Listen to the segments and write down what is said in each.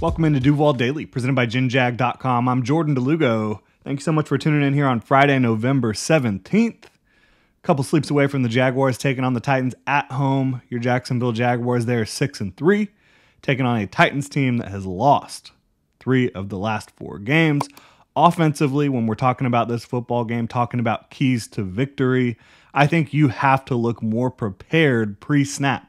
Welcome into Duval Daily, presented by GenJag.com. I'm Jordan DeLugo. Thank you so much for tuning in here on Friday, November 17th. A couple sleeps away from the Jaguars taking on the Titans at home. Your Jacksonville Jaguars there 6 and 3, taking on a Titans team that has lost 3 of the last 4 games. Offensively, when we're talking about this football game, talking about keys to victory, I think you have to look more prepared pre-snap.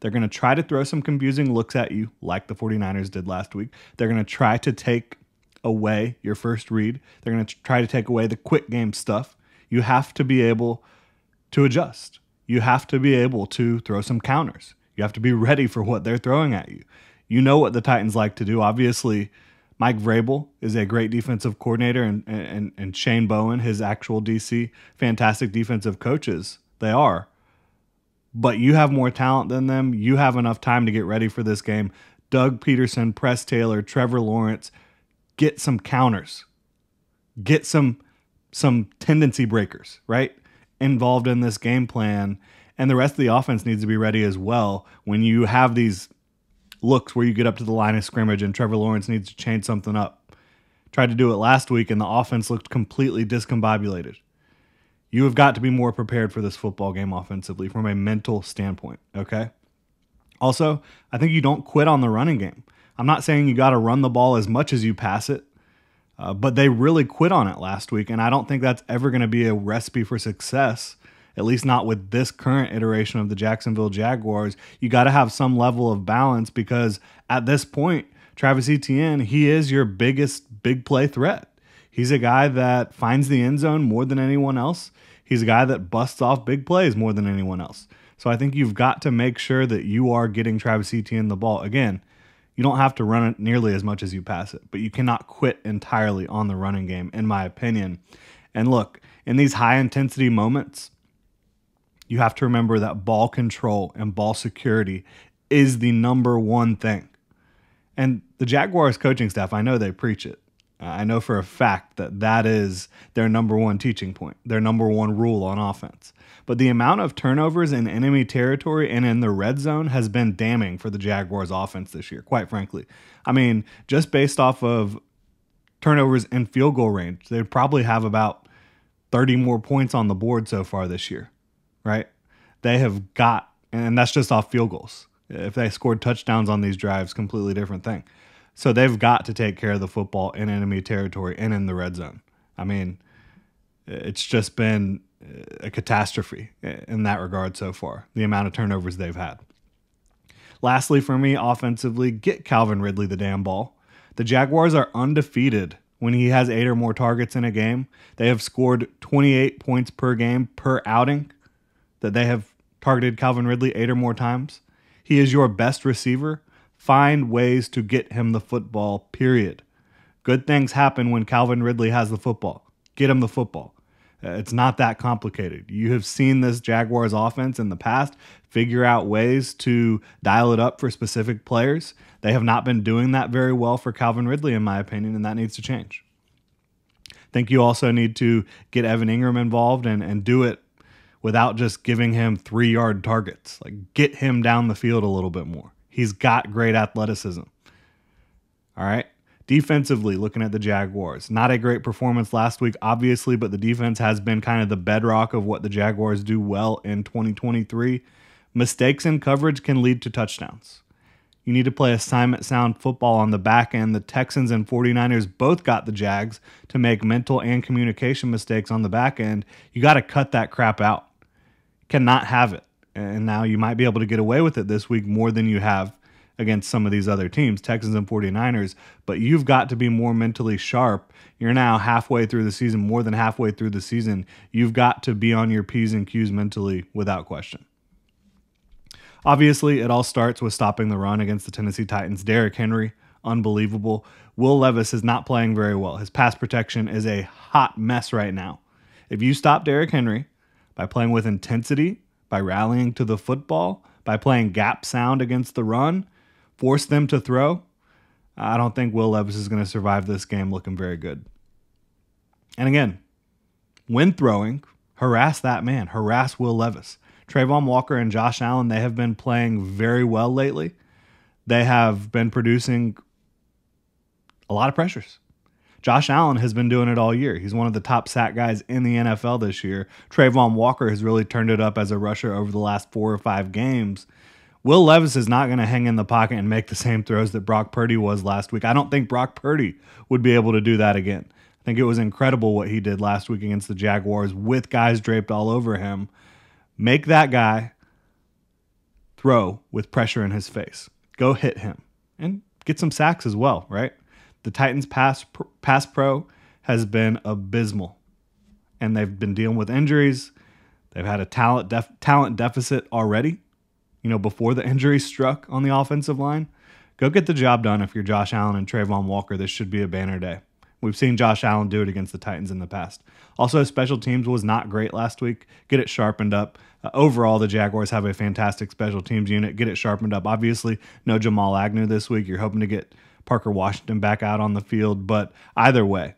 They're going to try to throw some confusing looks at you, like the 49ers did last week. They're going to try to take away your first read. They're going to try to take away the quick game stuff. You have to be able to adjust. You have to be able to throw some counters. You have to be ready for what they're throwing at you. You know what the Titans like to do. Obviously, Mike Vrabel is a great defensive coordinator, and, and, and Shane Bowen, his actual DC, fantastic defensive coaches. They are but you have more talent than them. You have enough time to get ready for this game. Doug Pederson, Press Taylor, Trevor Lawrence, get some counters. Get some some tendency breakers, right? Involved in this game plan. And the rest of the offense needs to be ready as well when you have these looks where you get up to the line of scrimmage and Trevor Lawrence needs to change something up. Tried to do it last week and the offense looked completely discombobulated. You have got to be more prepared for this football game offensively from a mental standpoint, okay? Also, I think you don't quit on the running game. I'm not saying you got to run the ball as much as you pass it, uh, but they really quit on it last week, and I don't think that's ever going to be a recipe for success. At least not with this current iteration of the Jacksonville Jaguars. You got to have some level of balance because at this point, Travis Etienne, he is your biggest big play threat. He's a guy that finds the end zone more than anyone else. He's a guy that busts off big plays more than anyone else. So I think you've got to make sure that you are getting Travis Etienne the ball. Again, you don't have to run it nearly as much as you pass it, but you cannot quit entirely on the running game, in my opinion. And look, in these high intensity moments, you have to remember that ball control and ball security is the number one thing. And the Jaguars coaching staff, I know they preach it. Uh, I know for a fact that that is their number one teaching point, their number one rule on offense. But the amount of turnovers in enemy territory and in the red zone has been damning for the Jaguars offense this year, quite frankly. I mean, just based off of turnovers in field goal range, they probably have about 30 more points on the board so far this year, right? They have got, and that's just off field goals. If they scored touchdowns on these drives, completely different thing. So they've got to take care of the football in enemy territory and in the red zone. I mean, it's just been a catastrophe in that regard so far, the amount of turnovers they've had. Lastly, for me, offensively, get Calvin Ridley the damn ball. The Jaguars are undefeated when he has eight or more targets in a game. They have scored 28 points per game per outing that they have targeted Calvin Ridley eight or more times. He is your best receiver Find ways to get him the football, period. Good things happen when Calvin Ridley has the football. Get him the football. Uh, it's not that complicated. You have seen this Jaguars offense in the past figure out ways to dial it up for specific players. They have not been doing that very well for Calvin Ridley, in my opinion, and that needs to change. I think you also need to get Evan Engram involved and, and do it without just giving him three yard targets. Like, get him down the field a little bit more. He's got great athleticism. All right. Defensively, looking at the Jaguars, not a great performance last week, obviously, but the defense has been kind of the bedrock of what the Jaguars do well in 2023. Mistakes in coverage can lead to touchdowns. You need to play assignment sound football on the back end. The Texans and 49ers both got the Jags to make mental and communication mistakes on the back end. You got to cut that crap out. Cannot have it and now you might be able to get away with it this week more than you have against some of these other teams, Texans and 49ers, but you've got to be more mentally sharp. You're now halfway through the season, more than halfway through the season. You've got to be on your P's and Q's mentally without question. Obviously, it all starts with stopping the run against the Tennessee Titans. Derrick Henry, unbelievable. Will Levis is not playing very well. His pass protection is a hot mess right now. If you stop Derrick Henry by playing with intensity by rallying to the football, by playing gap sound against the run, force them to throw, I don't think Will Levis is going to survive this game looking very good. And again, when throwing, harass that man, harass Will Levis. Travon Walker and Josh Allen, they have been playing very well lately. They have been producing a lot of pressures. Josh Allen has been doing it all year. He's one of the top sack guys in the NFL this year. Travon Walker has really turned it up as a rusher over the last four or five games. Will Levis is not going to hang in the pocket and make the same throws that Brock Purdy was last week. I don't think Brock Purdy would be able to do that again. I think it was incredible what he did last week against the Jaguars with guys draped all over him. Make that guy throw with pressure in his face. Go hit him and get some sacks as well, right? The Titans pass pass pro has been abysmal, and they've been dealing with injuries. They've had a talent def- talent deficit already. You know, before the injuries struck on the offensive line, go get the job done. If you're Josh Allen and Travon Walker, this should be a banner day. We've seen Josh Allen do it against the Titans in the past. Also, special teams was not great last week. Get it sharpened up. Uh, overall, the Jaguars have a fantastic special teams unit. Get it sharpened up. Obviously, no Jamal Agnew this week. You're hoping to get Parker Washington back out on the field. But either way,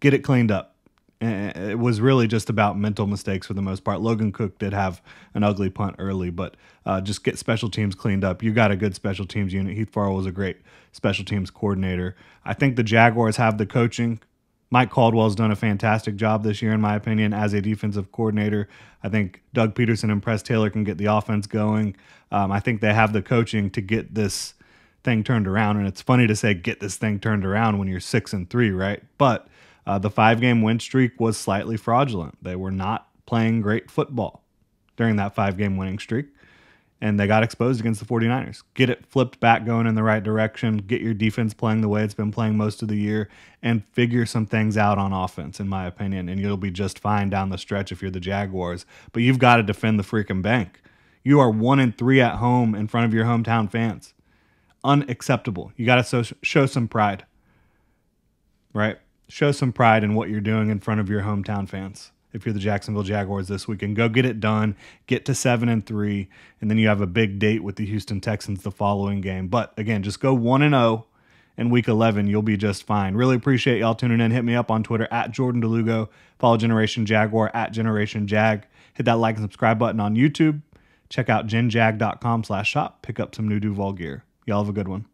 get it cleaned up. It was really just about mental mistakes for the most part. Logan Cooke did have an ugly punt early, but uh, just get special teams cleaned up. You got a good special teams unit. Heath Farwell was a great special teams coordinator. I think the Jaguars have the coaching. Mike Caldwell's done a fantastic job this year, in my opinion, as a defensive coordinator. I think Doug Pederson and Press Taylor can get the offense going. Um, I think they have the coaching to get this thing turned around. And it's funny to say get this thing turned around when you're six and three, right? But uh, the five game win streak was slightly fraudulent. They were not playing great football during that five game winning streak. And they got exposed against the 49ers. Get it flipped back going in the right direction. Get your defense playing the way it's been playing most of the year and figure some things out on offense, in my opinion. And you'll be just fine down the stretch if you're the Jaguars. But you've got to defend the freaking bank. You are one and three at home in front of your hometown fans unacceptable. You got to show some pride, right? Show some pride in what you're doing in front of your hometown fans. If you're the Jacksonville Jaguars this weekend, go get it done. Get to seven and three, and then you have a big date with the Houston Texans the following game. But again, just go one and zero oh in Week 11. You'll be just fine. Really appreciate y'all tuning in. Hit me up on Twitter at Jordan DeLugo. Follow Generation Jaguar at Generation Jag. Hit that like and subscribe button on YouTube. Check out genjag.com slash shop. Pick up some new Duval gear. Y'all have a good one.